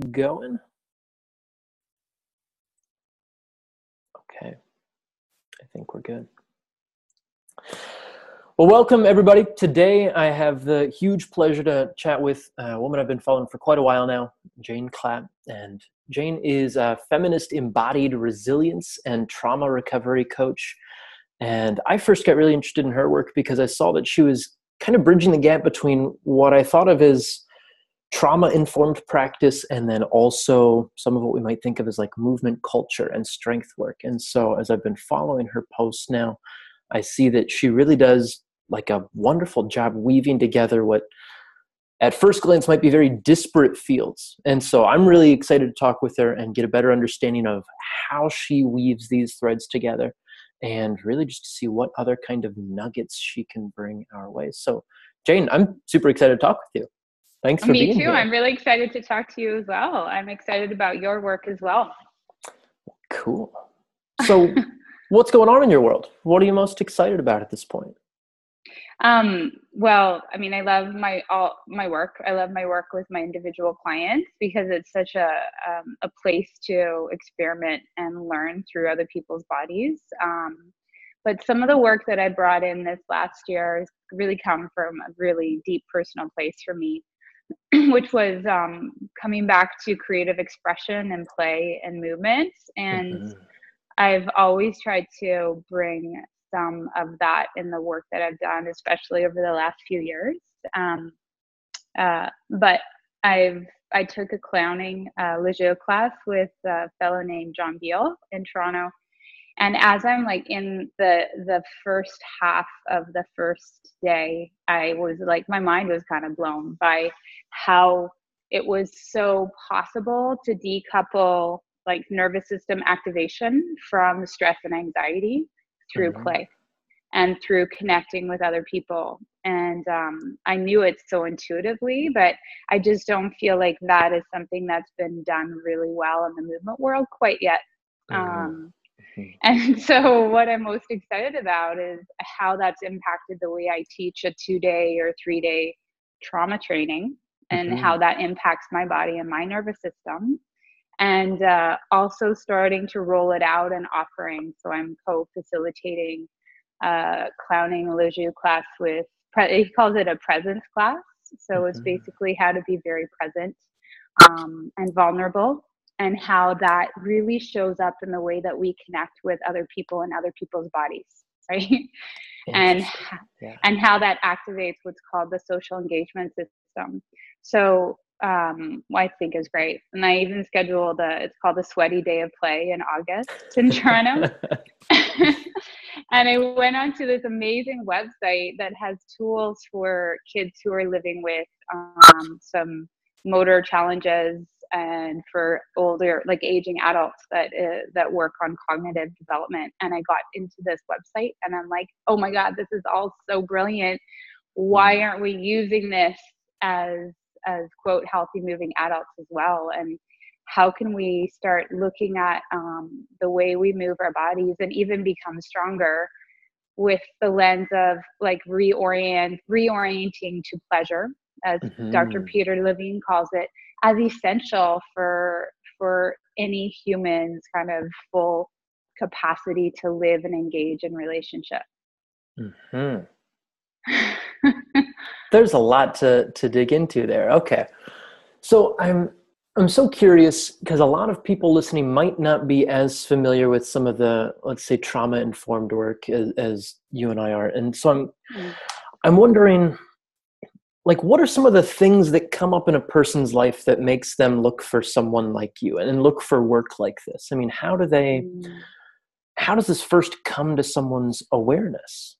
going? Okay, I think we're good. Well, welcome everybody. Today I have the huge pleasure to chat with a woman I've been following for quite a while now, Jane Clapp. And Jane is a feminist embodied resilience and trauma recovery coach. And I first got really interested in her work because I saw that she was kind of bridging the gap between what I thought of as trauma informed practice and then also some of what we might think of as like movement culture and strength work. And so as I've been following her posts now, I see that she really does like a wonderful job weaving together what at first glance might be very disparate fields. And so I'm really excited to talk with her and get a better understanding of how she weaves these threads together and really just to see what other kind of nuggets she can bring our way. So, Jane, I'm super excited to talk with you. Thanks for Me being too. here. I'm really excited to talk to you as well. I'm excited about your work as well. Cool. So, what's going on in your world? What are you most excited about at this point? Um, well, I mean, I love my all my work. I love my work with my individual clients because it's such a um, a place to experiment and learn through other people's bodies. Um, but some of the work that I brought in this last year has really come from a really deep personal place for me, which was um, coming back to creative expression and play and movement. And mm-hmm. I've always tried to bring some of that in the work that I've done, especially over the last few years. Um, uh, but I've I took a clowning uh, Legio class with a fellow named John Beal in Toronto, and as I'm like in the the first half of the first day, I was like my mind was kind of blown by how it was so possible to decouple like nervous system activation from stress and anxiety through mm-hmm. play and through connecting with other people. And um, I knew it so intuitively, but I just don't feel like that is something that's been done really well in the movement world quite yet. Mm-hmm. Um. and so, what I'm most excited about is how that's impacted the way I teach a two day or three day trauma training and mm-hmm. how that impacts my body and my nervous system and uh, also starting to roll it out and offering. So I'm co-facilitating a clowning Legio class with. He calls it a presence class. So mm-hmm. it's basically how to be very present um, and vulnerable, and how that really shows up in the way that we connect with other people and other people's bodies, right? and yeah. and how that activates what's called the social engagement system. So um, I think is great. And I even scheduled a, it's called the Sweaty Day of Play in August in Toronto. and I went onto this amazing website that has tools for kids who are living with um, some motor challenges and for older like aging adults that uh, that work on cognitive development and i got into this website and i'm like oh my god this is all so brilliant why mm. aren't we using this as as quote healthy moving adults as well and how can we start looking at um, the way we move our bodies and even become stronger with the lens of like reorient reorienting to pleasure as mm-hmm. dr peter levine calls it as essential for for any human's kind of full capacity to live and engage in relationship mm-hmm. There's a lot to to dig into there. Okay. So I'm I'm so curious because a lot of people listening might not be as familiar with some of the let's say trauma informed work as, as, you and I are. And so I'm mm. I'm wondering like what are some of the things that come up in a person's life that makes them look for someone like you and look for work like this? I mean, how do they mm. how does this first come to someone's awareness?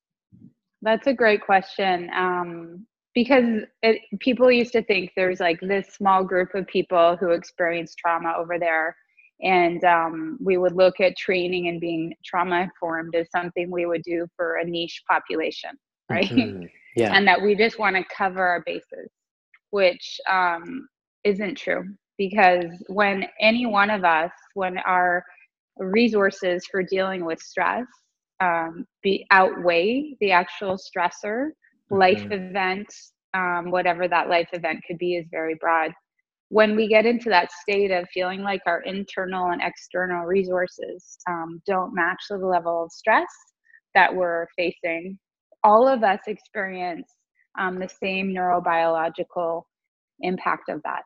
That's a great question. Um, because it, people used to think there's like this small group of people who experience trauma over there. And um, we would look at training and being trauma informed as something we would do for a niche population, right? Mm-hmm. Yeah. and that we just want to cover our bases, which um, isn't true. Because when any one of us, when our resources for dealing with stress um, be outweigh the actual stressor life mm-hmm. event um, whatever that life event could be is very broad when we get into that state of feeling like our internal and external resources um, don't match the level of stress that we're facing, all of us experience um, the same neurobiological impact of that.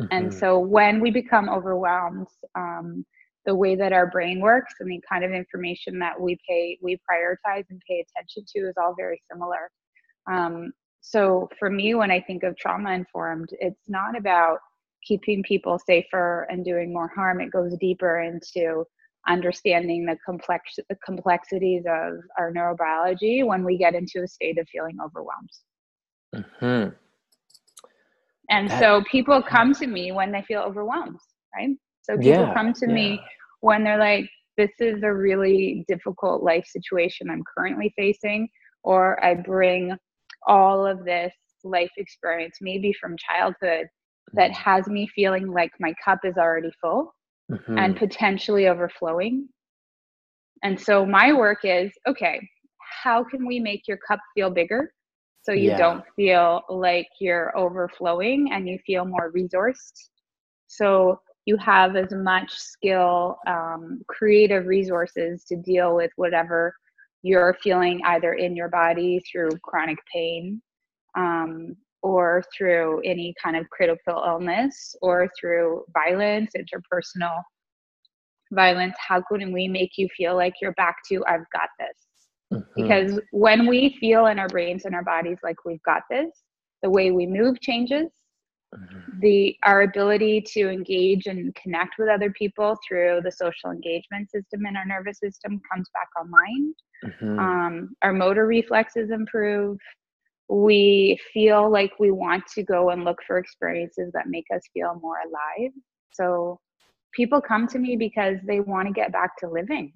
Mm-hmm. And so when we become overwhelmed, um, the way that our brain works and the kind of information that we pay, we prioritize and pay attention to is all very similar. Um, so for me, when I think of trauma informed, it's not about keeping people safer and doing more harm. It goes deeper into understanding the complex the complexities of our neurobiology when we get into a state of feeling overwhelmed. Mm-hmm. And that, so people come to me when they feel overwhelmed, right? So people yeah, come to yeah. me when they're like, this is a really difficult life situation I'm currently facing, or I bring all of this life experience, maybe from childhood, that mm-hmm. has me feeling like my cup is already full mm-hmm. and potentially overflowing. And so my work is okay, how can we make your cup feel bigger so you yeah. don't feel like you're overflowing and you feel more resourced? So you have as much skill, um, creative resources to deal with whatever you're feeling either in your body through chronic pain um, or through any kind of critical illness or through violence, interpersonal violence, how can we make you feel like you're back to, I've got this? Mm-hmm. Because when we feel in our brains and our bodies like we've got this, the way we move changes. Mm-hmm. The our ability to engage and connect with other people through the social engagement system in our nervous system comes back online. Mm-hmm. Um, our motor reflexes improve we feel like we want to go and look for experiences that make us feel more alive. So people come to me because they want to get back to living.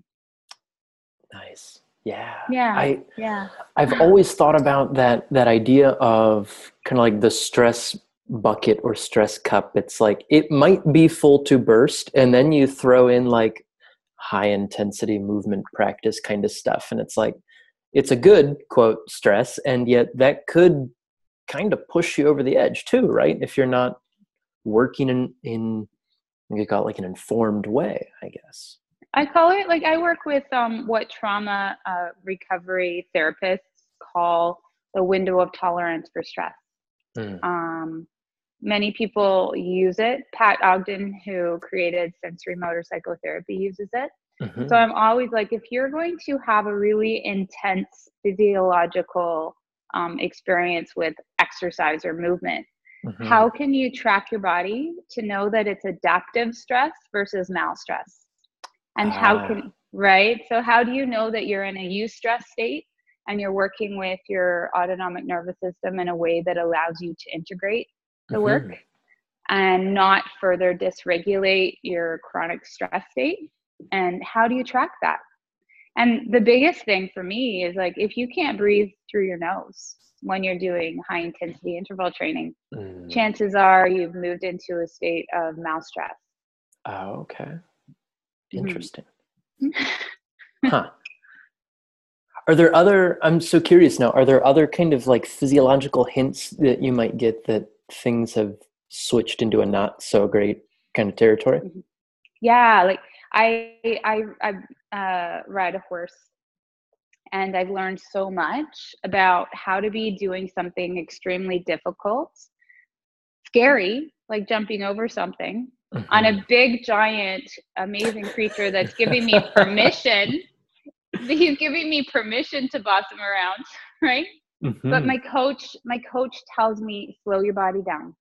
Nice. Yeah. Yeah. I, yeah. I've always thought about that that idea of kind of like the stress bucket or stress cup. It's like it might be full to burst and then you throw in like high intensity movement practice kind of stuff and it's like it's a good quote stress and yet that could kind of push you over the edge too right? If you're not working in in you call it like an informed way i guess. I call it like i work with um, what trauma uh, recovery therapists call the window of tolerance for stress. Mm. um, many people use it. Pat ogden who created sensorimotor psychotherapy uses it Mm-hmm. So I'm always like, if you're going to have a really intense physiological um, experience with exercise or movement, mm-hmm. how can you track your body to know that it's adaptive stress versus malstress? And how ah. can, right? So, how do you know that you're in a eustress state and you're working with your autonomic nervous system in a way that allows you to integrate the mm-hmm. work and not further dysregulate your chronic stress state? And how do you track that and the biggest thing for me is like if you can't breathe through your nose when you're doing high intensity interval training mm. chances are you've moved into a state of malstress oh okay mm-hmm. interesting huh are there other i'm so curious now are there other kind of like physiological hints that you might get that things have switched into a not so great kind of territory mm-hmm. yeah like I I I uh, ride a horse, and I've learned so much about how to be doing something extremely difficult, scary, like jumping over something, mm-hmm. on a mm-hmm. big, giant, amazing creature that's giving me permission. He's giving me permission to boss him around, right? Mm-hmm. But my coach, my coach tells me slow your body down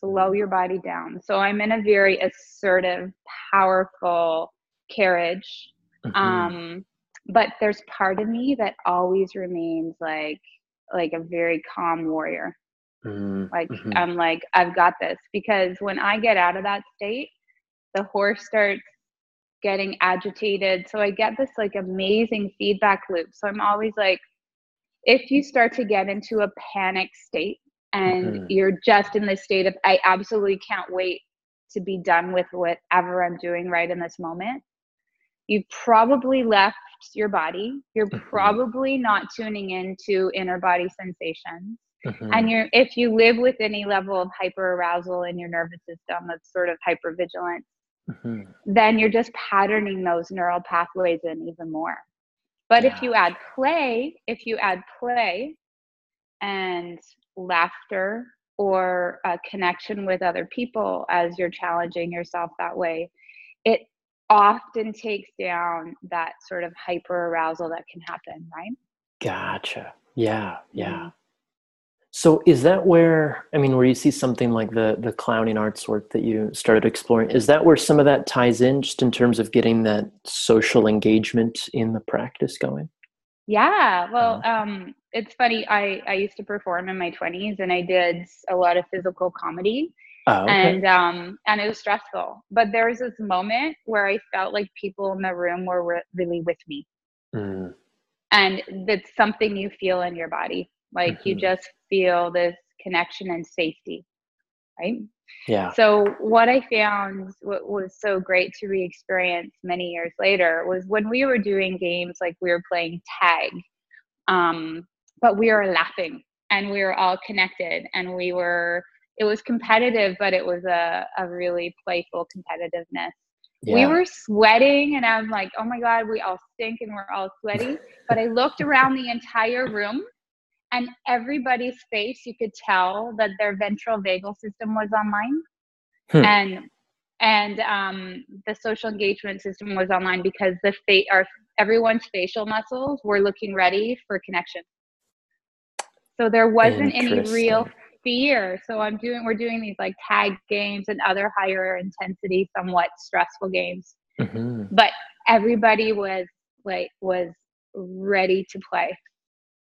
slow your body down. So I'm in a very assertive, powerful carriage. Mm-hmm. Um, but there's part of me that always remains like like a very calm warrior. Mm-hmm. Like mm-hmm. I'm like I've got this because when I get out of that state, the horse starts getting agitated. So I get this like amazing feedback loop. So I'm always like if you start to get into a panic state and mm-hmm. you're just in this state of i absolutely can't wait to be done with whatever i'm doing right in this moment you've probably left your body you're mm-hmm. probably not tuning into inner body sensations Mm-hmm. And you're if you live with any level of hyper arousal in your nervous system that's sort of hyper vigilant, mm-hmm. then you're just patterning those neural pathways in even more. But yeah. if you add play, if you add play and laughter or a connection with other people as you're challenging yourself that way, it often takes down that sort of hyper arousal that can happen, right? Gotcha. Yeah, yeah. Mm-hmm. So is that where I mean where you see something like the the clowning arts work that you started exploring is that where some of that ties in just in terms of getting that social engagement in the practice going? Yeah, well uh-huh. um it's funny I I used to perform in my 20s and I did a lot of physical comedy. Oh, okay. And um and it was stressful. But there was this moment where I felt like people in the room were re- really with me. Mm. And that's something you feel in your body like mm-hmm. you just feel this connection and safety right yeah so what i found what was so great to re-experience many years later was when we were doing games like we were playing tag um, but we were laughing and we were all connected and we were it was competitive but it was a, a really playful competitiveness yeah. we were sweating and i'm like oh my god we all stink and we're all sweaty but i looked around the entire room and everybody's face you could tell that their ventral vagal system was online hmm. and and um, the social engagement system was online because the fa- our everyone's facial muscles were looking ready for connection so there wasn't any real fear so i'm doing we're doing these like tag games and other higher intensity somewhat stressful games mm-hmm. but everybody was like was ready to play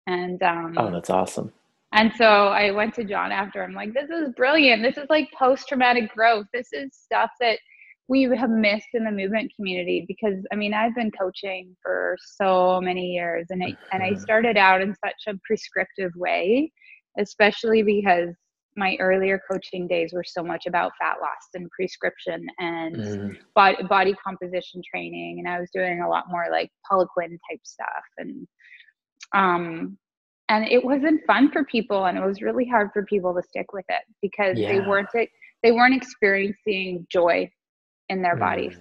and um, oh, that's awesome. And so I went to John after. I'm like, this is brilliant. This is like post traumatic growth. This is stuff that we have missed in the movement community because I mean I've been coaching for so many years and I and I mm-hmm. started out in such a prescriptive way, especially because my earlier coaching days were so much about fat loss and prescription and mm. body, body composition training and I was doing a lot more like Poliquin type stuff and um, and it wasn't fun for people and it was really hard for people to stick with it because yeah. they weren't they weren't experiencing joy in their bodies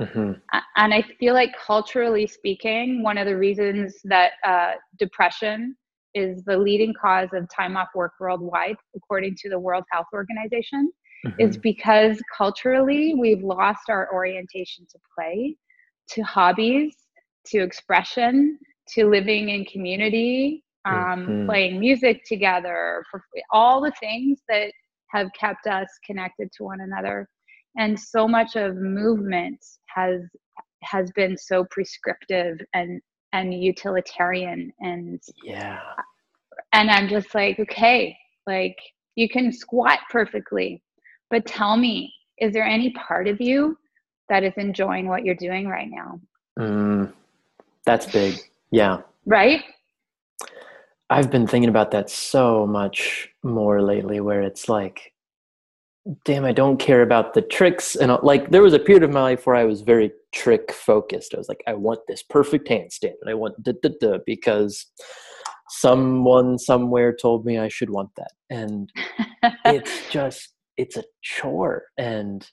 mm-hmm. mm-hmm. and i feel like culturally speaking one of the reasons that uh, depression is the leading cause of time off work worldwide according to the world health organization mm-hmm. is because culturally we've lost our orientation to play to hobbies to expression to living in community, um, mm-hmm. playing music together, for all the things that have kept us connected to one another. And so much of movement has has been so prescriptive and and utilitarian and yeah and i'm just like okay like you can squat perfectly but tell me is there any part of you that is enjoying what you're doing right now mm, that's big yeah. Right? I've been thinking about that so much more lately where it's like damn I don't care about the tricks and like there was a period of my life where I was very trick focused. I was like I want this perfect handstand and I want da da da because someone somewhere told me I should want that. And it's just it's a chore and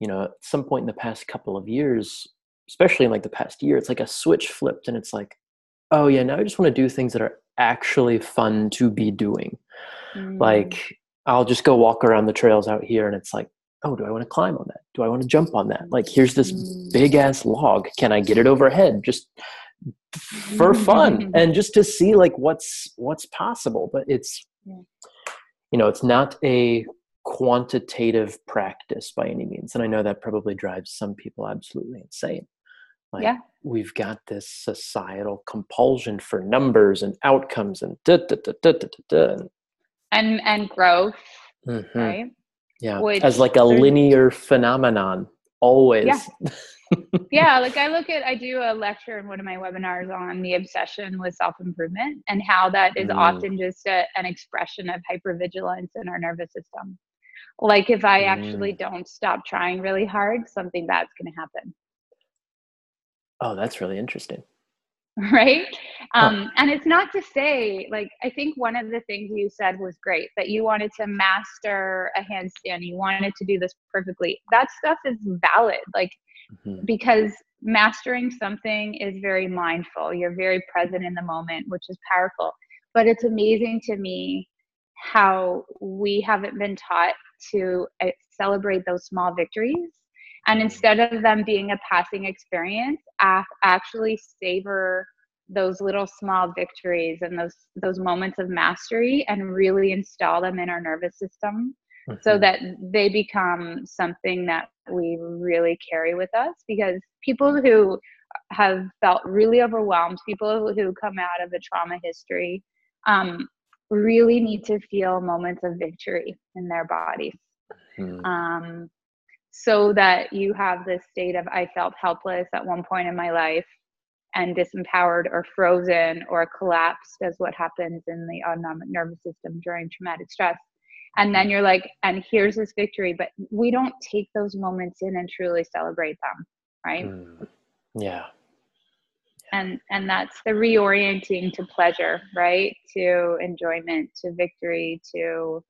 you know at some point in the past couple of years especially in like the past year, it's like a switch flipped and it's like, oh yeah, now I just want to do things that are actually fun to be doing. Mm. Like I'll just go walk around the trails out here and it's like, oh, do I want to climb on that? Do I want to jump on that? Like here's this mm. big ass log. Can I get it overhead? Just for fun and just to see like what's what's possible. But it's you know, it's not a quantitative practice by any means. And I know that probably drives some people absolutely insane. Like, yeah. we've got this societal compulsion for numbers and outcomes and da da da da da da. And and growth, mm-hmm. right? Yeah, Which, as like a linear phenomenon, always. Yeah. yeah, like I look at, I do a lecture in one of my webinars on the obsession with self improvement and how that is mm. often just a, an expression of hypervigilance in our nervous system. Like if I actually mm. don't stop trying really hard, something bad's going to happen. Oh, that's really interesting. right? Um, and it's not to say like i think one of the things you said was great that you wanted to master a handstand you wanted to do this perfectly. That stuff is valid like mm-hmm. because mastering something is very mindful. You're very present in the moment which is powerful. But it's amazing to me how we haven't been taught to uh, celebrate those small victories and instead of them being a passing experience actually savor those little small victories and those those moments of mastery and really install them in our nervous system mm-hmm. so that they become something that we really carry with us because people who have felt really overwhelmed people who come out of a trauma history um, really need to feel moments of victory in their bodies mm-hmm. um, so that you have this state of I felt helpless at one point in my life and disempowered or frozen or collapsed as what happens in the autonomic nervous system during traumatic stress. And then you're like, and here's this victory, but we don't take those moments in and truly celebrate them, right? Mm, yeah. And and that's the reorienting to pleasure, right? To enjoyment, to victory, to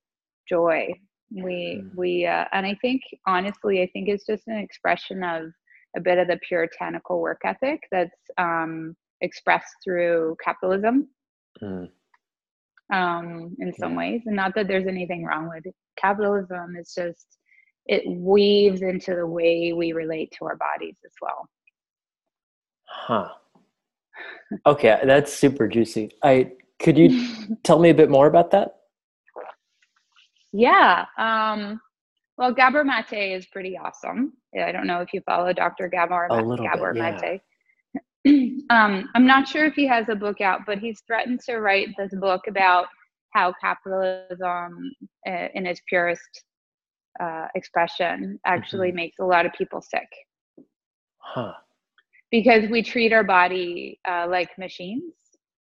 joy we mm. we uh, and i think honestly i think it's just an expression of a bit of the puritanical work ethic that's um, expressed through capitalism mm. um, in some yeah. ways and not that there's anything wrong with it. capitalism it's just it weaves into the way we relate to our bodies as well huh okay that's super juicy i could you tell me a bit more about that yeah. Um, well, Gabor Mate is pretty awesome. I don't know if you follow Dr. Gabor, Gabor bit, yeah. Mate. um, I'm not sure if he has a book out, but he's threatened to write this book about how capitalism, uh, in its purest uh, expression, actually mm-hmm. makes a lot of people sick. Huh. Because we treat our body uh, like machines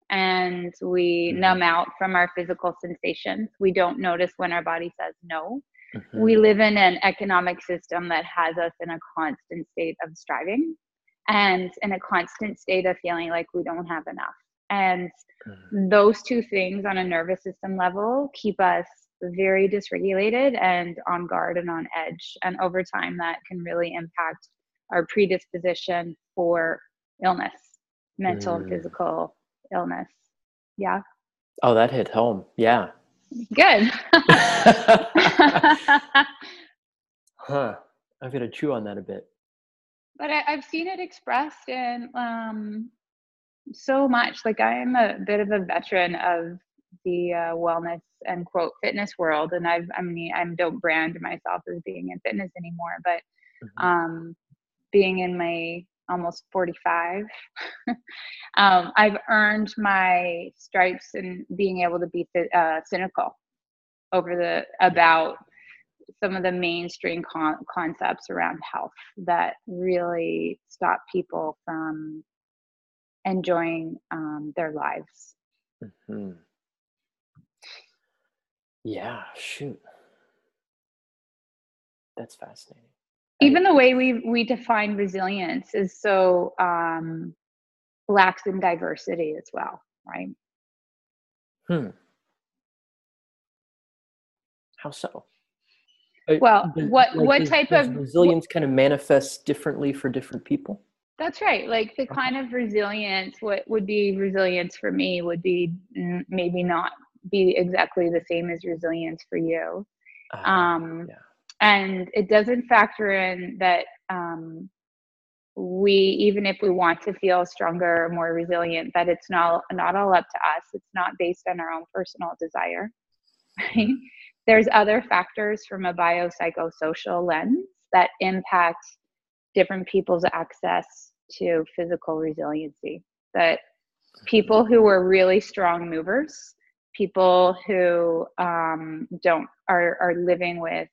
and we mm-hmm. numb out from our physical sensations. We don't notice when our body says no. Mm-hmm. We live in an economic system that has us in a constant state of striving and in a constant state of feeling like we don't have enough. And mm-hmm. those two things on a nervous system level keep us very dysregulated and on guard and on edge. And over time, that can really impact our predisposition for illness, mental mm. and physical illness. Yeah. Oh, that hit home. Yeah. Good. huh. I'm going to chew on that a bit. But I, have seen it expressed in um, so much. Like, I am a bit of a veteran of the uh, wellness and quote fitness world. And I've, I mean, I don't brand myself as being in fitness anymore, but mm-hmm. um, being in my almost 45. um, I've earned my stripes in being able to be uh, cynical over the about some of the mainstream con- concepts around health that really stop people from enjoying um, their lives. Mm-hmm. Yeah, shoot. That's fascinating even the way we we define resilience is so um, lacks in diversity as well, right? Hmm. How so? Well, what like what type of resilience what, kind of manifests differently for different people? That's right. Like the kind of resilience, what would be resilience for me would be maybe not be exactly the same as resilience for you. Uh, um, yeah and it doesn't factor in that um, we even if we want to feel stronger more resilient that it's not not all up to us. It's not based on our own personal desire right? There's other factors from a biopsychosocial lens that impact different people's access to physical resiliency. That people who are really strong movers people who um, don't are, are living with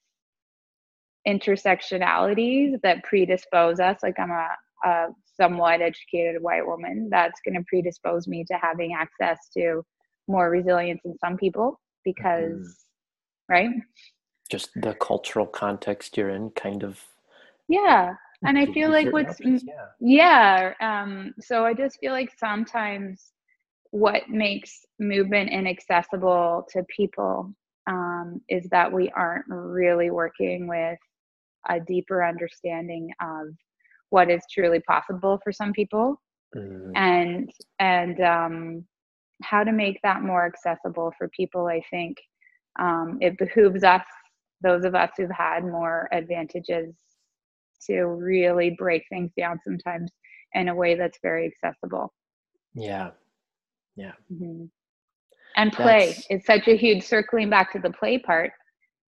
intersectionalities that predispose us like i'm a, a somewhat educated white woman that's going to predispose me to having access to more resilience in some people because mm. right? Just the cultural context you're in kind of. Yeah and i feel like what's yeah, yeah um so i just feel like sometimes what makes movement inaccessible to people um, is that we aren't really working with a deeper understanding of what is truly possible for some people mm. and and um, how to make that more accessible for people i think um, it behooves us those of us who've had more advantages to really break things down sometimes in a way that's very accessible yeah yeah mm-hmm. and play that's... is such a huge circling back to the play part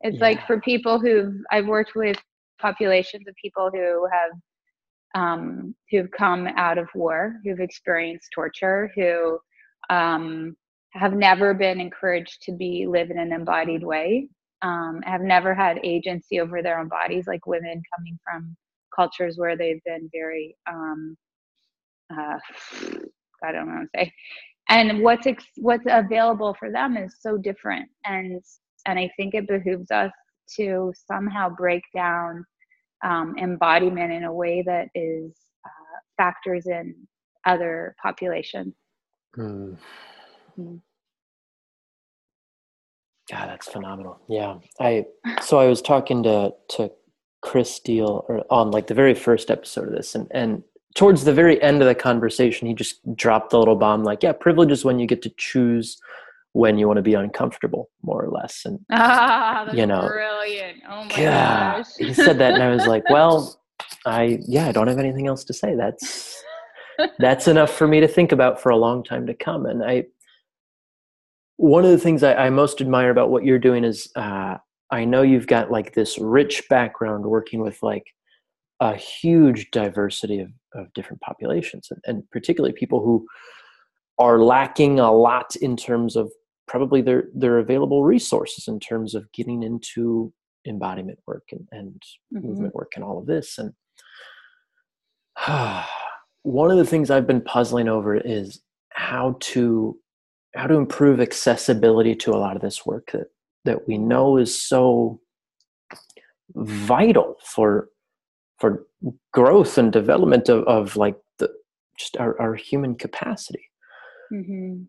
it's yeah. like for people who've i've worked with populations of people who have um, who've come out of war who've experienced torture who um, have never been encouraged to be live in an embodied way um, have never had agency over their own bodies like women coming from cultures where they've been very um, uh, i don't know to say and what's ex- what's available for them is so different and and i think it behooves us to somehow break down um, embodiment in a way that is uh, factors in other populations mm. Mm. God, that's phenomenal. Yeah, I so I was talking to to Chris Steele or on like the very first episode of this, and and towards the very end of the conversation, he just dropped the little bomb like, "Yeah, privilege is when you get to choose when you want to be uncomfortable, more or less." And ah, you know, brilliant. Oh my God, gosh. he said that, and I was like, "Well, I yeah, I don't have anything else to say. That's that's enough for me to think about for a long time to come." And I, one of the things I, I most admire about what you're doing is, uh, I know you've got like this rich background working with like a huge diversity of, of different populations and, and particularly people who are lacking a lot in terms of probably their their available resources in terms of getting into embodiment work and, and mm-hmm. movement work and all of this and uh, one of the things i've been puzzling over is how to how to improve accessibility to a lot of this work that that we know is so vital for for growth and development of, of like the just our, our human capacity mm-hmm.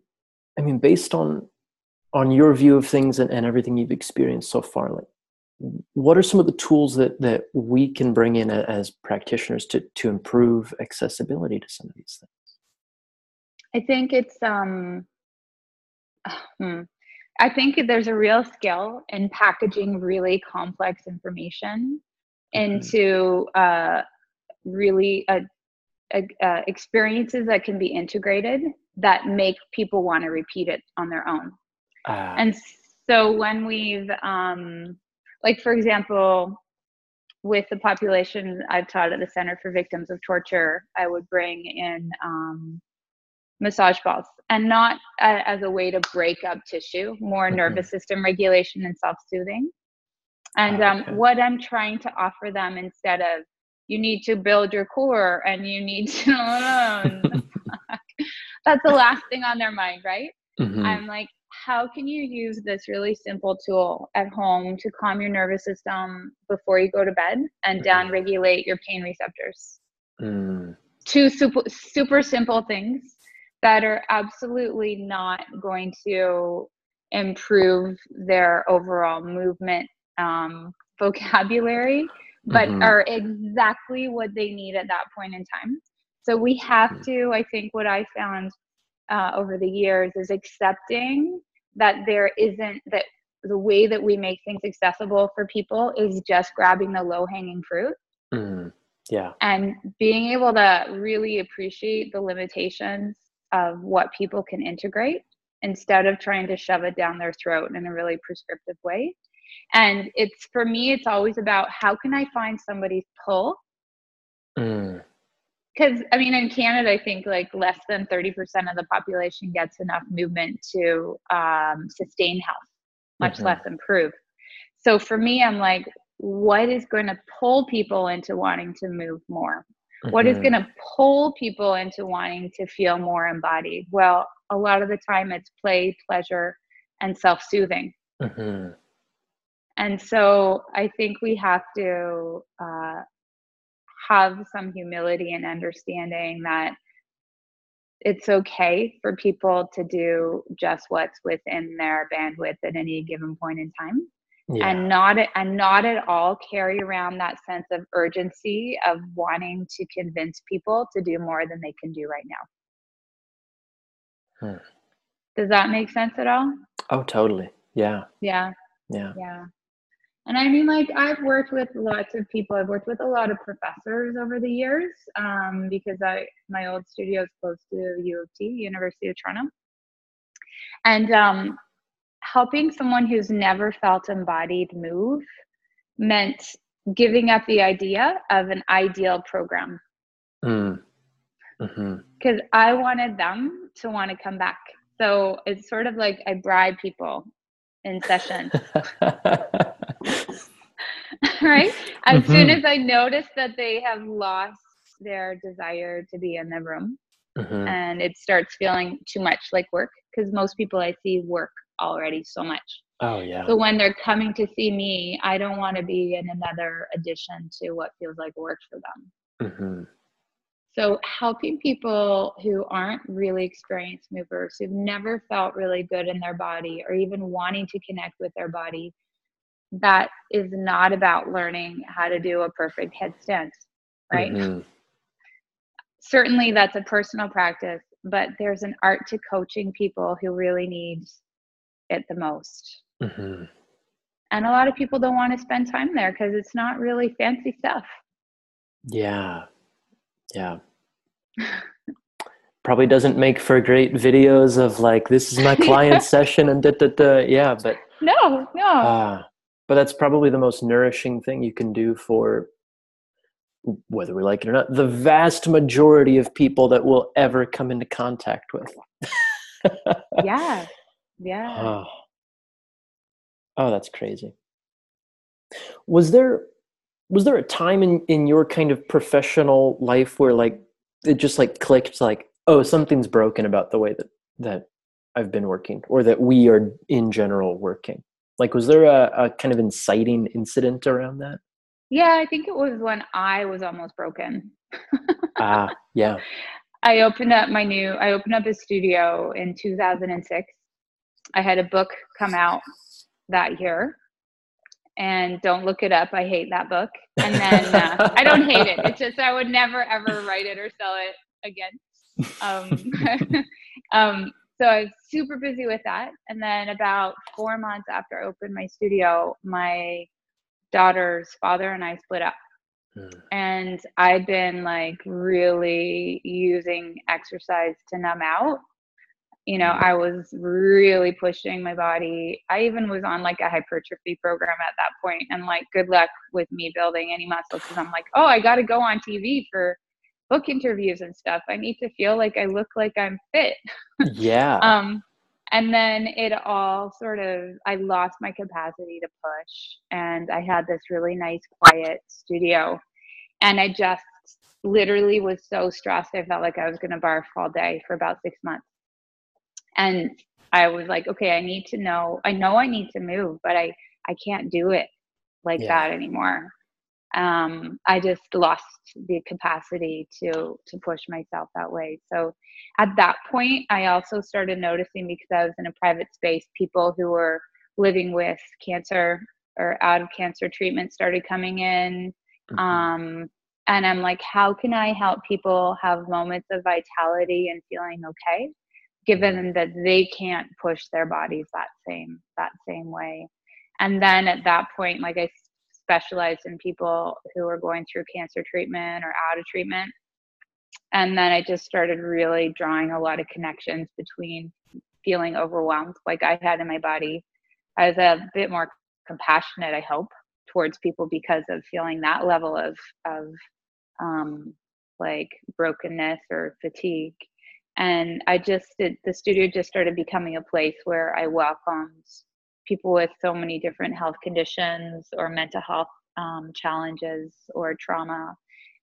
i mean based on on your view of things and, and everything you've experienced so far like what are some of the tools that that we can bring in as practitioners to to improve accessibility to some of these things i think it's um hmm, i think there's a real skill in packaging really complex information Mm-hmm. into uh, really uh, uh, experiences that can be integrated that make people want to repeat it on their own. Ah. and so when we've, um, like for example, with the population I've taught at the Center for Victims of Torture, I would bring in um, massage balls and not uh, as a way to break up tissue, more mm-hmm. nervous system regulation and self soothing. And um, okay. what I'm trying to offer them instead of you need to build your core and you need to that's the last thing on their mind, right? Mm-hmm. I'm like, how can you use this really simple tool at home to calm your nervous system before you go to bed and mm-hmm. down regulate your pain receptors? Mm. Two super, super simple things that are absolutely not going to improve their overall movement um, vocabulary, but mm-hmm. are exactly what they need at that point in time. So we have mm. to, I think, what I found uh, over the years is accepting that there isn't that the way that we make things accessible for people is just grabbing the low hanging fruit. Mm, yeah. And being able to really appreciate the limitations of what people can integrate instead of trying to shove it down their throat in a really prescriptive way and it's for me it's always about how can i find somebody's pull because i mean in canada i think like less than 30% of the population gets enough movement to um, sustain health much mm-hmm. less improve so for me i'm like what is going to pull people into wanting to move more mm-hmm. what is mm-hmm. going to pull people into wanting to feel more embodied well a lot of the time it's play pleasure and self-soothing mm-hmm. And so I think we have to uh, have some humility and understanding that it's okay for people to do just what's within their bandwidth at any given point in time. Yeah. and not and not at all carry around that sense of urgency of wanting to convince people to do more than they can do right now. Hmm. does that make sense at all? Oh totally. Yeah. Yeah. Yeah. Yeah and I mean, like, I've worked with lots of people. I've worked with a lot of professors over the years um, because I my old studio is close to U of T, University of Toronto. And um, helping someone who's never felt embodied move meant giving up the idea of an ideal program. Mm. Because mm-hmm. I wanted them to want to come back. So it's sort of like I bribe people in session. right? As mm-hmm. soon as I notice that they have lost their desire to be in the room mm-hmm. and it starts feeling too much like work, because most people I see work already so much. Oh, yeah. So when they're coming to see me, I don't want to be in another addition to what feels like work for them. Mm-hmm. So, helping people who aren't really experienced movers, who've never felt really good in their body or even wanting to connect with their body, that is not about learning how to do a perfect headstand, right? Mm-hmm. Certainly, that's a personal practice, but there's an art to coaching people who really need it the most. Mm-hmm. And a lot of people don't want to spend time there because it's not really fancy stuff. Yeah. Yeah. Probably doesn't make for great videos of like, this is my client session and da da da. Yeah, but. No, no. Uh, but that's probably the most nourishing thing you can do for whether we like it or not the vast majority of people that we'll ever come into contact with yeah yeah oh. oh that's crazy was there was there a time in in your kind of professional life where like it just like clicked like oh something's broken about the way that that i've been working or that we are in general working like, was there a, a kind of inciting incident around that? Yeah, I think it was when I was almost broken. ah, yeah. I opened up my new, I opened up a studio in 2006. I had a book come out that year. And don't look it up. I hate that book. And then uh, I don't hate it. It's just I would never ever write it or sell it again. Um, um, so I was super busy with that. And then about four months after I opened my studio, my daughter's father and I split up. Hmm. And I'd been like really using exercise to numb out. You know. I was really pushing my body. I even was on like a hypertrophy program at that point, and like, good luck with me building any muscle because I'm like, oh, I got to go on TV for book interviews and stuff. I need to feel like I look like I'm fit. Yeah. um, and then it all sort of, I lost my capacity to push. And I had this really nice, quiet studio. And I just literally was so stressed. I felt like I was going to barf all day for about six months. And I was like, okay, I need to know, I know I need to move, but I, I can't do it like yeah. that anymore um, I just lost the capacity to to push myself that way. So at that point, I also started noticing because I was in a private space, people who were living with cancer or out of cancer treatment started coming in. Mm-hmm. Um, and I'm like, how can I help people have moments of vitality and feeling okay, given that they can't push their bodies that same that same way? And then at that point, like I specialized in people who were going through cancer treatment or out of treatment. And then I just started really drawing a lot of connections between feeling overwhelmed, like I had in my body. I was a bit more compassionate, I hope, towards people because of feeling that level of of um, like brokenness or fatigue. And I just did, the studio just started becoming a place where I welcomed people with so many different health conditions or mental health um, challenges or trauma.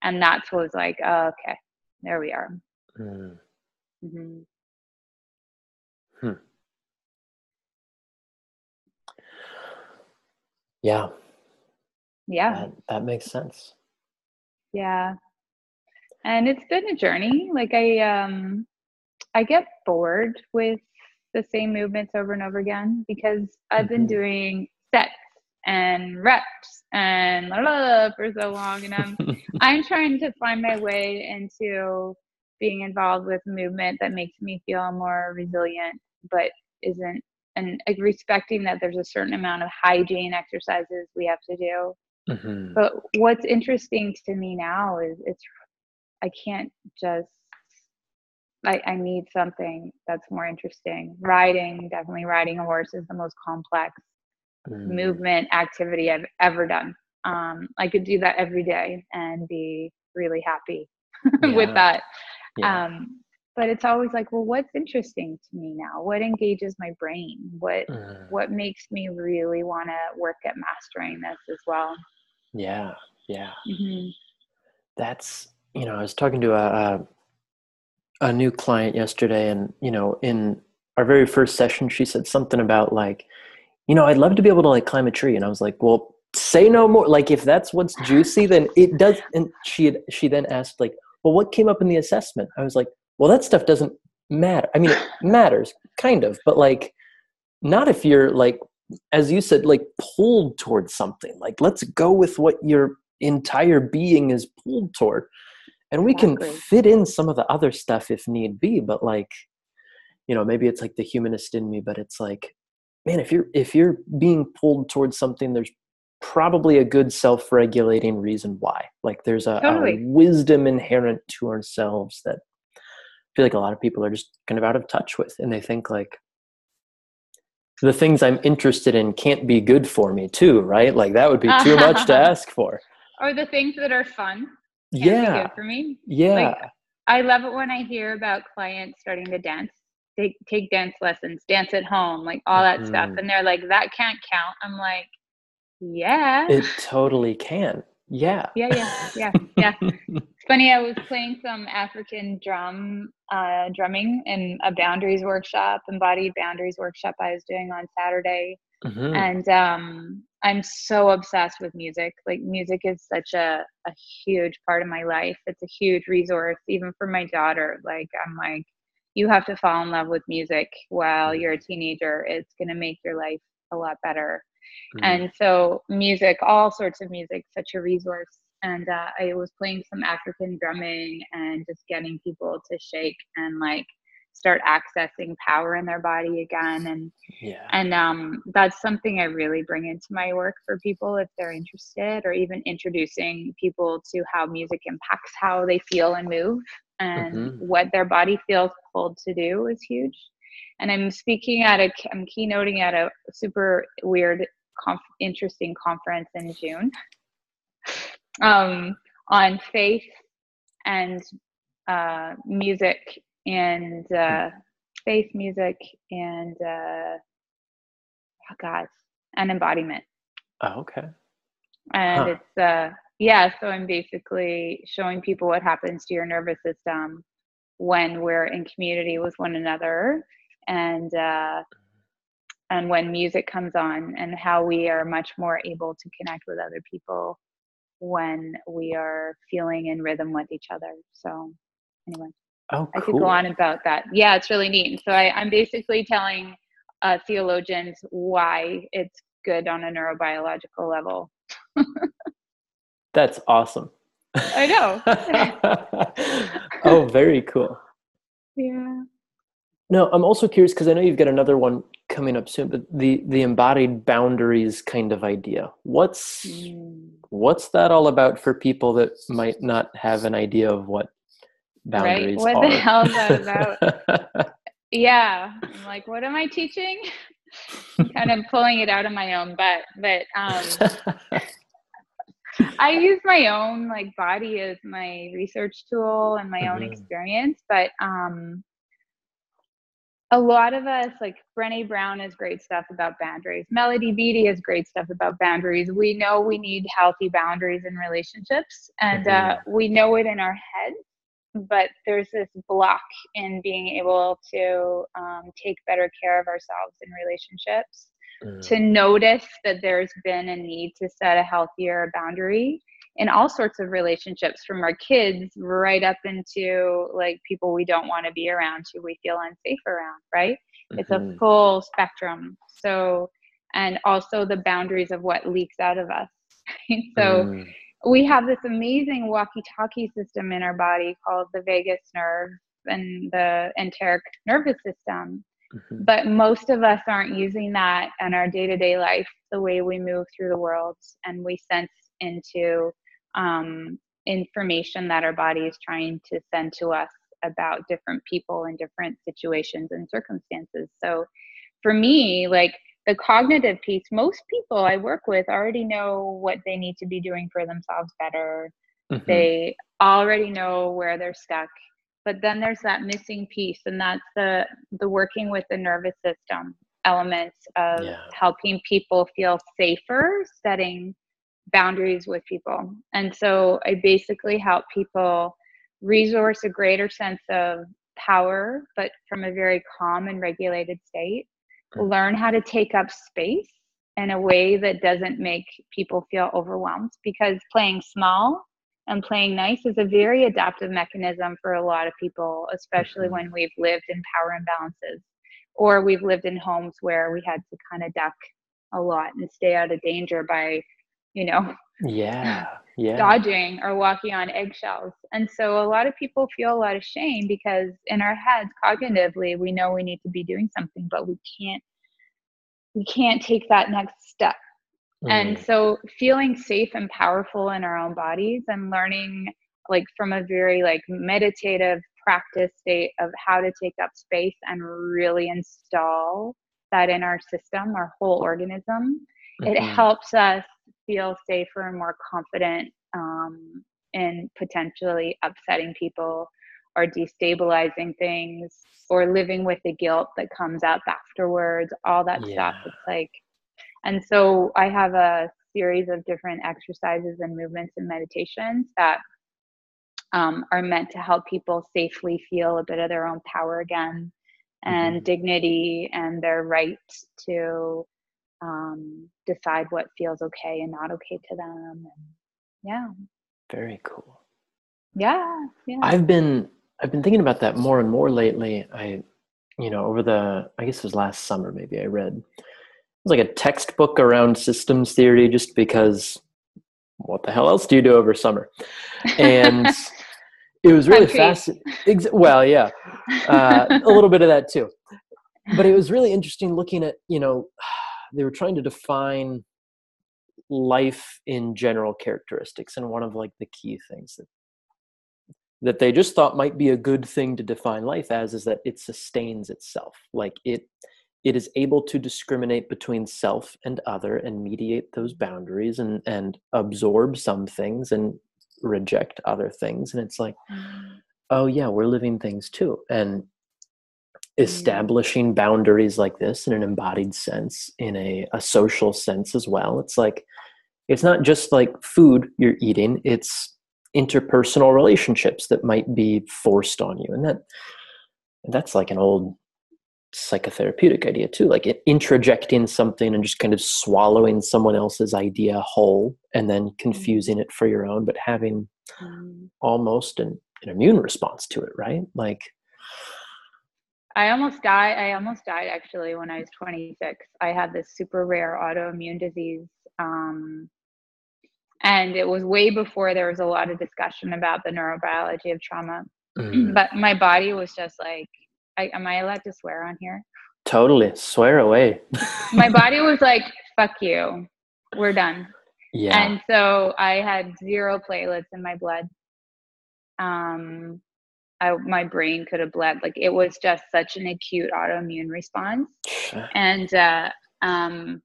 And that's was like, oh, okay, there we are. Mm. Mm-hmm. Hmm. Yeah. Yeah. That, that makes sense. Yeah. And it's been a journey. Like I um I get bored with the same movements over and over again because I've been mm-hmm. doing sets and reps and la la for so long and I'm I'm trying to find my way into being involved with movement that makes me feel more resilient but isn't and respecting that there's a certain amount of hygiene exercises we have to do mm-hmm. but what's interesting to me now is it's i can't just I, I need something that's more interesting riding definitely riding a horse is the most complex mm. movement activity i've ever done um, i could do that every day and be really happy yeah. with that yeah. um, but it's always like well what's interesting to me now what engages my brain what mm. what makes me really want to work at mastering this as well yeah yeah mm-hmm. that's you know i was talking to a, a a new client yesterday and you know in our very first session she said something about like you know i'd love to be able to like climb a tree. And i was like well say no more. Like if that's what's juicy then it does and she had she then asked like well what came up in the assessment? I was like well that stuff doesn't matter. I mean it matters kind of but like not if you're like as you said like pulled towards something. Like let's go with what your entire being is pulled toward and we exactly. can fit in some of the other stuff if need be but like you know maybe it's like the humanist in me but it's like man if you're if you're being pulled towards something there's probably a good self-regulating reason why like there's a, totally. a wisdom inherent to ourselves that i feel like a lot of people are just kind of out of touch with and they think like the things i'm interested in can't be good for me too right like that would be too much to ask for or the things that are fun yeah. for me. Yeah. Like, i love it when i hear about clients starting to dance take take dance lessons dance at home like all that mm-hmm. stuff and they're like that can't count. I'm like yeah. It totally can. Yeah. Yeah yeah yeah yeah. It's funny i was playing some african drum uh, drumming in a boundaries workshop embodied boundaries workshop i was doing on saturday mm-hmm. and um, i'm so obsessed with music like music is such a, a huge part of my life it's a huge resource even for my daughter like i'm like you have to fall in love with music while you're a teenager it's going to make your life a lot better Mm-hmm. And so, music, all sorts of music, such a resource. And uh, I was playing some African drumming and just getting people to shake and like start accessing power in their body again and yeah. and um, that's something i really bring into my work for people if they're interested or even introducing people to how music impacts how they feel and move and mm-hmm. what their body feels pulled to do is huge and i'm speaking at a i'm keynoting at a super weird conf- interesting conference in June um, on faith and uh, music and uh, faith, music, and uh, oh God, and embodiment. Oh, okay. And huh. it's uh, yeah. So I'm basically showing people what happens to your nervous system when we're in community with one another and uh, and when music comes on and how we are much more able to connect with other people when we are feeling in rhythm with each other so anyway oh, cool. i could go on about that. Yeah it's really neat. So I, i'm basically telling uh, theologians why it's good on a neurobiological level. That's awesome. I know. Oh very cool. Yeah. No i'm also curious because i know you've got another one coming up soon but the the embodied boundaries kind of idea. What's mm. what's that all about for people that might not have an idea of what boundaries right? what are? the hell is that about yeah i'm like what am i teaching kind of pulling it out of my own butt but um I use my own like body as my research tool and my mm-hmm. own experience, but um a lot of us like Brené Brown has great stuff about boundaries. Melody Beattie has great stuff about boundaries. We know we need healthy boundaries in relationships, and uh, mm-hmm. we know it in our heads. But there's this block in being able to um, take better care of ourselves in relationships. Mm. To notice that there's been a need to set a healthier boundary in all sorts of relationships from our kids right up into like people we don't want to be around who we feel unsafe around right mm-hmm. it's a mm-hmm. full spectrum so and also the boundaries of what leaks out of us so mm. We have this amazing walkie-talkie system in our body called the vagus nerve and the enteric nervous system mm-hmm. but most of us aren't using that in our day-to-day life the way we move through the world and we sense into um, information that our body is trying to send to us about different people and different situations and circumstances. So for me, like the cognitive piece, most people I work with already know what they need to be doing for themselves better. Mm-hmm. They already know where they're stuck. But then there's that missing piece, and that's the the working with the nervous system elements of yeah. helping people feel safer, setting boundaries with people. And so I basically help people resource a greater sense of power, but from a very calm and regulated state. Learn how to take up space in a way that doesn't make people feel overwhelmed because playing small and playing nice is a very adaptive mechanism for a lot of people, especially mm-hmm. when we've lived in power imbalances or we've lived in homes where we had to kind of duck a lot and stay out of danger by you know yeah yeah dodging or walking on eggshells and so a lot of people feel a lot of shame because in our heads cognitively we know we need to be doing something but we can't we can't take that next step mm. and so feeling safe and powerful in our own bodies and learning like from a very like meditative practice state of how to take up space and really install that in our system our whole organism mm-hmm. it helps us feel safer and more confident um, in potentially upsetting people or destabilizing things or living with the guilt that comes up afterwards all that yeah. stuff it's like and so i have a series of different exercises and movements and meditations that um, are meant to help people safely feel a bit of their own power again and mm-hmm. dignity and their right to um, decide what feels okay and not okay to them. And yeah. Very cool. Yeah. Yeah. I've been I've been thinking about that more and more lately. I you know, over the I guess it was last summer maybe I read it was like a textbook around systems theory just because what the hell else do you do over summer? And it was really fascinating. Ex- well, yeah, uh, a little bit of that too. But it was really interesting looking at, you know, they were trying to define life in general characteristics and one of like the key things that that they just thought might be a good thing to define life as is that it sustains itself like it it is able to discriminate between self and other and mediate those boundaries and and absorb some things and reject other things and it's like mm. oh yeah we're living things too and. Establishing boundaries like this in an embodied sense in a, a social sense as well it's like it's not just like food you're eating it's interpersonal relationships that might be forced on you and that that's like an old psychotherapeutic idea too like introjecting something and just kind of swallowing someone else's idea whole and then mm. confusing it for your own but having mm. almost an, an immune response to it right like I almost died. I almost died actually when I was 26. I had this super rare autoimmune disease. Um, and it was way before there was a lot of discussion about the neurobiology of trauma. Mm. But my body was just like, I, am I allowed to swear on here? Totally. Swear away. my body was like, fuck you. We're done. Yeah. And so I had zero platelets in my blood. Um, I, my brain could have bled. Like it was just such an acute autoimmune response, and uh, um,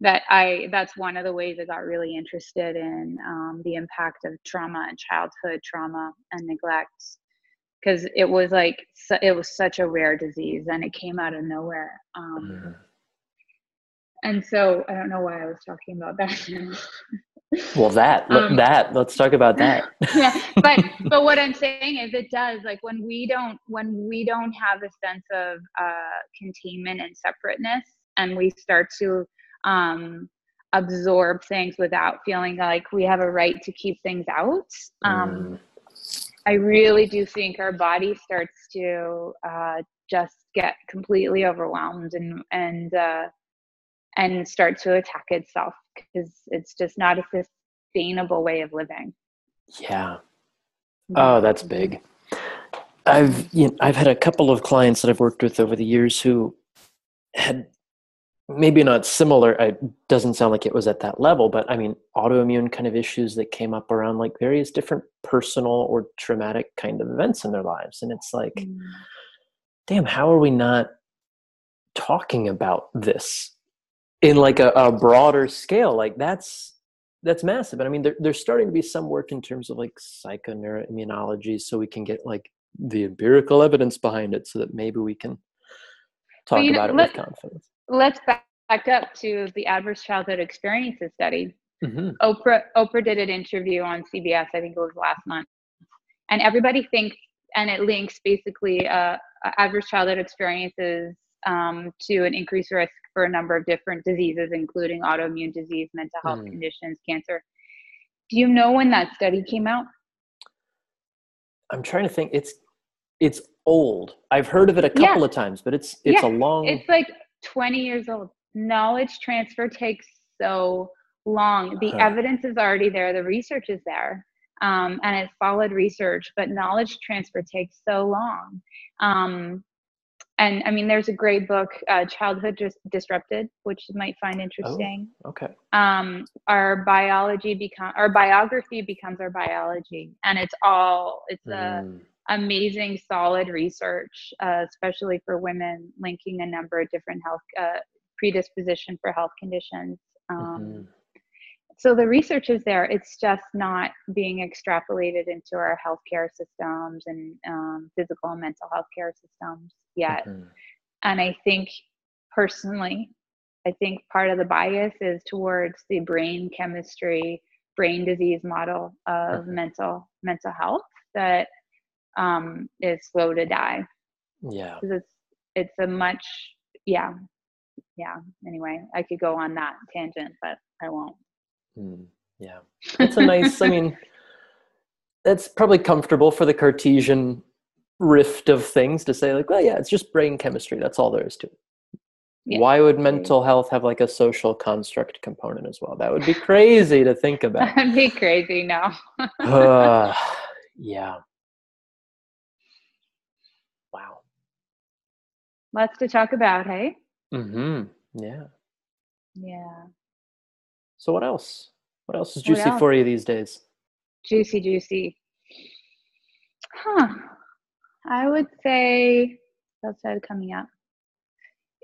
that I that's one of the ways I got really interested in um, the impact of trauma and childhood trauma and neglect because it was like it was such a rare disease and it came out of nowhere. Um, mm-hmm. And so I don't know why I was talking about that. well that um, that let's talk about that yeah but but what i'm saying is it does like when we don't when we don't have a sense of uh containment and separateness and we start to um absorb things without feeling like we have a right to keep things out. Um, mm. I really do think our body starts to uh, just get completely overwhelmed and and uh, and start to attack itself because it's just not a sustainable way of living. Yeah. Oh, that's big. I've you know, I've had a couple of clients that I've worked with over the years who had maybe not similar it doesn't sound like it was at that level but i mean autoimmune kind of issues that came up around like various different personal or traumatic kind of events in their lives and it's like mm. damn how are we not talking about this in like a, a broader scale like that's that's massive and i mean there, there's starting to be some work in terms of like psychoneuroimmunology so we can get like the empirical evidence behind it so that maybe we can talk about know, it let, with confidence let's back up to the adverse childhood experiences study. Mm-hmm. Oprah Oprah did an interview on CBS, I think it was last month, and everybody thinks, and it links basically uh, adverse childhood experiences um, to an increased risk for a number of different diseases, including autoimmune disease, mental health mm. conditions, cancer. Do you know when that study came out? I'm trying to think. It's it's old. I've heard of it a couple yeah. of times, but it's it's yeah. a long. It's like 20 years old. Knowledge transfer takes so long. The huh. evidence is already there, the research is there, um, and it's solid research, but knowledge transfer takes so long. Um, and I mean, there's a great book, uh, Childhood Dis- Disrupted, which you might find interesting. Oh, okay. Um, our biology become our biography becomes our biology, and it's all it's a mm amazing, solid research, uh, especially for women, linking a number of different health uh, predisposition for health conditions. Um, mm-hmm. So the research is there. It's just not being extrapolated into our healthcare systems and um, physical and mental health care systems yet. Mm-hmm. And I think personally, I think part of the bias is towards the brain chemistry, brain disease model of mm-hmm. mental mental health that um, is slow to die. Yeah. It's it's a much yeah yeah. Anyway, I could go on that tangent, but I won't. Mm, yeah, that's a nice. I mean, that's probably comfortable for the Cartesian rift of things to say like, well, yeah, it's just brain chemistry. That's all there is to it. Yeah. Why would mental health have like a social construct component as well? That would be crazy to think about. That'd be crazy. No. uh, yeah. Wow. Lots to talk about, hey? Mm-hmm. Yeah. Yeah. So what else? What else is juicy else? for you these days? Juicy, juicy. Huh. I would say outside coming up.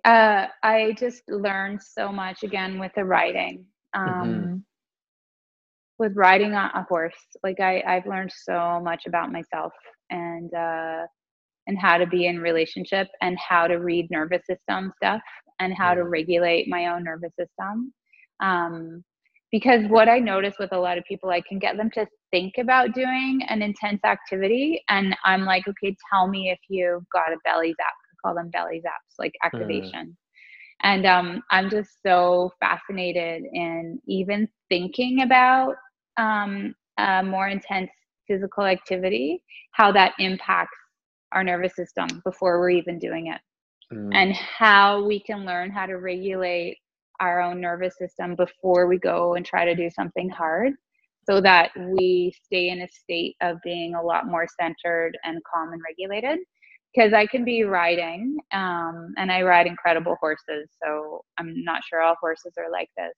Uh, I just learned so much again with the riding. Um, mm-hmm. With riding on a horse, like I, I've learned so much about myself and uh, and how to be in relationship and how to read nervous system stuff and how to regulate my own nervous system um, because what i notice with a lot of people i can get them to think about doing an intense activity and i'm like okay tell me if you've got a belly zap I call them belly zaps like mm. activation mm. and um, i'm just so fascinated in even thinking about um, a more intense physical activity how that impacts our nervous system before we're even doing it mm. and how we can learn how to regulate our own nervous system before we go and try to do something hard so that we stay in a state of being a lot more centered and calm and regulated because i can be riding um, and i ride incredible horses so i'm not sure all horses are like this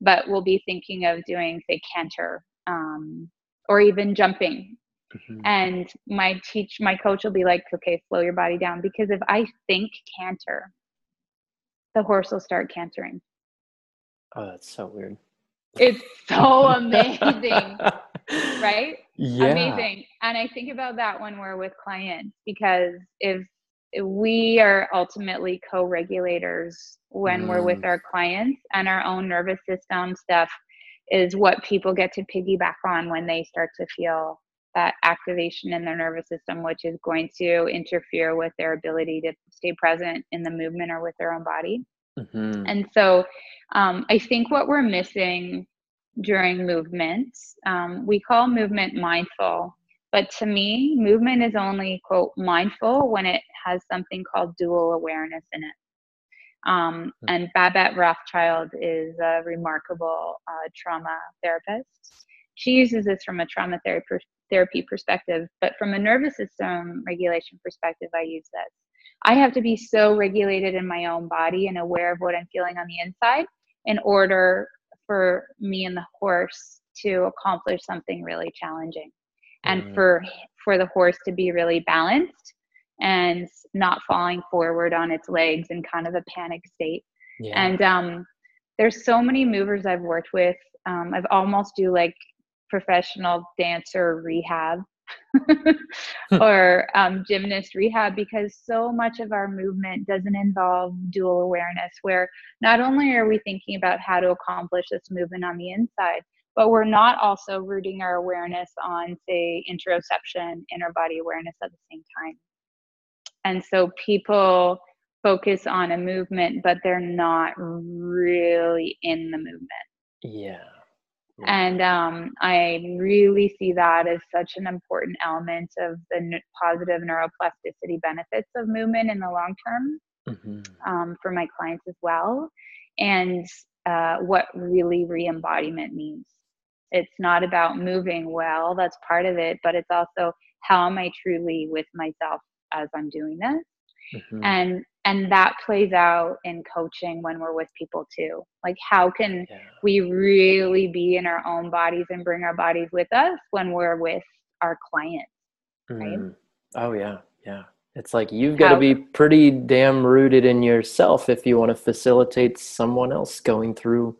but we'll be thinking of doing say canter um, or even jumping Mm-hmm. And my teach my coach will be like, okay, slow your body down because if I think canter, the horse will start cantering. Oh, that's so weird. It's so amazing. right? Yeah. Amazing. And I think about that when we're with clients because if we are ultimately co-regulators when mm. we're with mm. our clients and our own nervous system stuff is what people get to piggyback on when they start to feel that activation in their nervous system, which is going to interfere with their ability to stay present in the movement or with their own body. Mm-hmm. And so um, I think what we're missing during movements, um, we call movement mindful. But to me, movement is only, quote, mindful when it has something called dual awareness in it. Um, hmm. and Babette Rothschild is a remarkable uh, trauma therapist. She uses this from a trauma therapy, therapy perspective, but from a nervous system regulation perspective, I use this. I have to be so regulated in my own body and aware of what I'm feeling on the inside in order for me and the horse to accomplish something really challenging and mm. for for the horse to be really balanced and not falling forward on its legs in kind of a panic state yeah. and um, there's so many movers i've worked with um, i've almost do like professional dancer rehab Hmm. or um, gymnast rehab because so much of our movement doesn't involve dual awareness, where not only are we thinking about how to accomplish this movement on the inside, but we're not also rooting our awareness on, say, interoception, inner body awareness at the same time. And so people focus on a movement, but they're not really in the movement. Yeah. And um, I really see that as such an important element of the n- positive neuroplasticity benefits of movement in the long term mm-hmm. um, for my clients as well. And uh, what really re embodiment means. It's not about moving well, that's part of it, but it's also how am I truly with myself as I'm doing this? Mm-hmm. And and that plays out in coaching when we're with people too like how can yeah. we really be in our own bodies and bring our bodies with us when we're with our clients right mm. oh yeah yeah it's like you've got to be pretty damn rooted in yourself if you want to facilitate someone else going through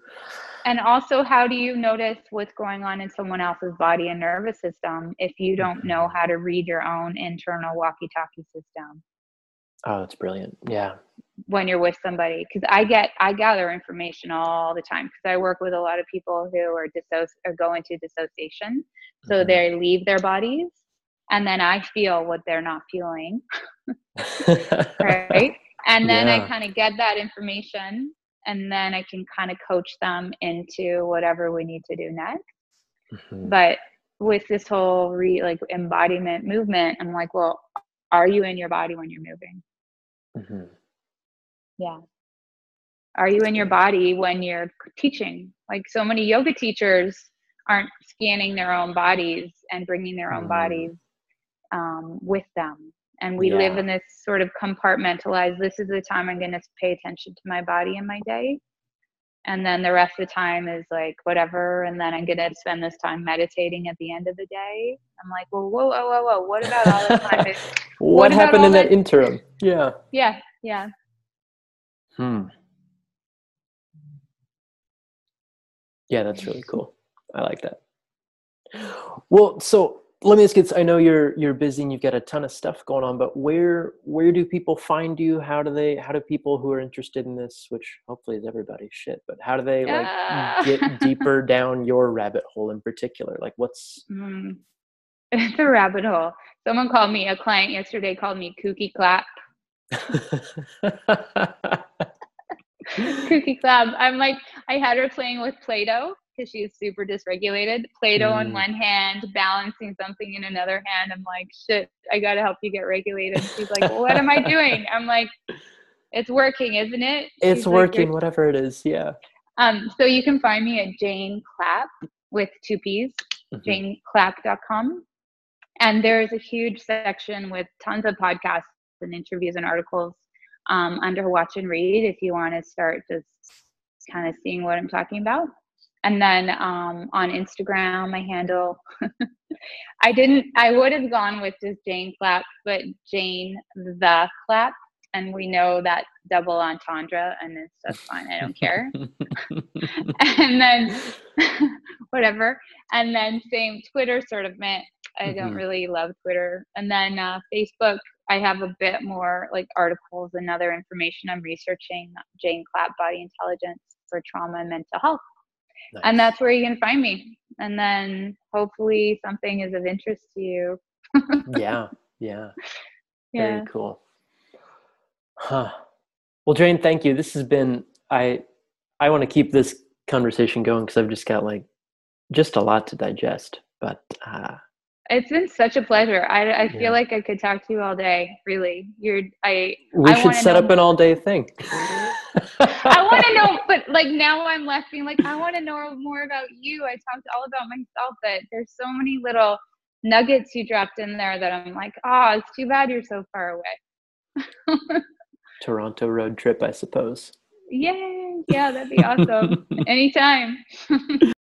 and also how do you notice what's going on in someone else's body and nervous system if you don't know mm-hmm. how to read your own internal walkie-talkie system Oh, that's brilliant. Yeah. When you're with somebody, because I get I gather information all the time because I work with a lot of people who are disso or go into dissociation, so mm-hmm. they leave their bodies, and then I feel what they're not feeling, right? And then yeah. I kind of get that information, and then I can kind of coach them into whatever we need to do next. Mm-hmm. But with this whole re like embodiment movement, I'm like, well, are you in your body when you're moving? Mm-hmm. Yeah. Are you in your body when you're teaching? Like so many yoga teachers aren't scanning their own bodies and bringing their own mm. bodies um, with them. And we yeah. live in this sort of compartmentalized, this is the time I'm going to pay attention to my body in my day. And then the rest of the time is like whatever. And then I'm going to spend this time meditating at the end of the day. I'm like, well, whoa, whoa, whoa, whoa. What about all the time? what, what happened in that, that interim? Yeah. Yeah. Yeah. Hmm. Yeah, that's really cool. I like that. Well, so let me just get. I know you're you're busy and you've got a ton of stuff going on, but where where do people find you? How do they? How do people who are interested in this, which hopefully is everybody, shit, but how do they like uh. get deeper down your rabbit hole in particular? Like, what's mm. it's a rabbit hole. Someone called me, a client yesterday called me kooky Clapp. kooky Clapp. I'm like, I had her playing with Play Doh because she's super dysregulated. Play Doh mm. in one hand, balancing something in another hand. I'm like, shit, I got to help you get regulated. She's like, well, what am I doing? I'm like, it's working, isn't it? It's She's working, like, whatever it is. Yeah. Um, so you can find me at Jane Clapp with two P's, mm-hmm. janeclapp.com. And there's a huge section with tons of podcasts and interviews and articles um, under Watch and Read if you want to start just kind of seeing what I'm talking about. And then um, on Instagram, my handle, I didn't, I would have gone with just Jane Clapp, but Jane the Clapp. And we know that double entendre, and it's just fine. I don't care. and then whatever. And then same Twitter sort of meant I don't mm-hmm. really love Twitter. And then uh, Facebook, I have a bit more like articles and other information. I'm researching Jane Clapp body intelligence for trauma and mental health. Nice. And that's where you can find me. And then hopefully something is of interest to you. yeah, yeah. Yeah. Very cool. Huh. Well, Jane, thank you. This has been I I want to keep this conversation going because I've just got like just a lot to digest. But uh, it's been such a pleasure. I, I feel Yeah. like I could talk to you all day. Really, you're. I. we I should set know up an all day thing. I want to know, but like now I'm left being like, I want to know more about you. I talked all about myself, but there's so many little nuggets you dropped in there that I'm like, oh, it's too bad you're so far away. Toronto road trip, I suppose. Yay! Yeah, that'd be awesome. Anytime.